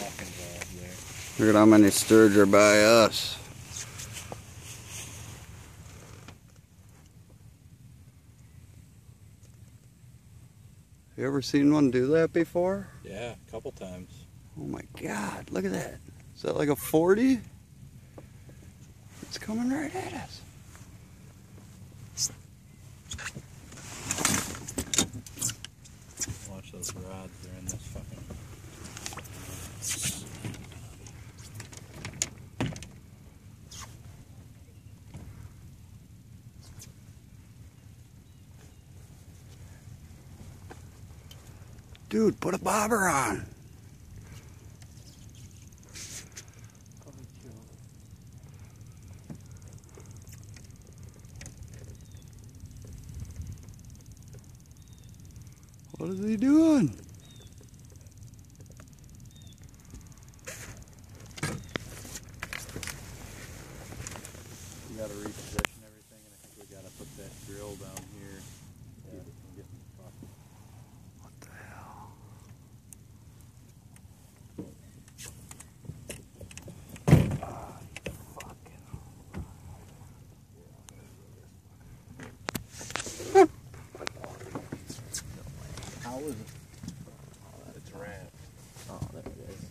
walk involved there. Look at how many sturge are by us. You ever seen one do that before? Yeah, a couple times. Oh my god, look at that. Is that like a 40? It's coming right at us. Watch those rods, they're in this fucking. Dude, put a bobber on. What is he doing? We gotta reposition everything, and I think we gotta put that drill down here. Yeah, we can get the truck. What the hell? How is it? Oh, it's ramp. Oh, there it is.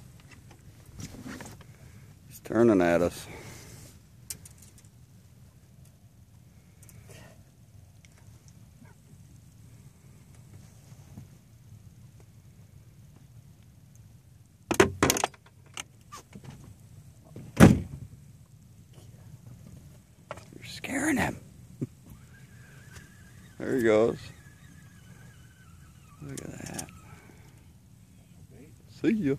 He's turning at us. Scaring him. there he goes. Look at that. See ya.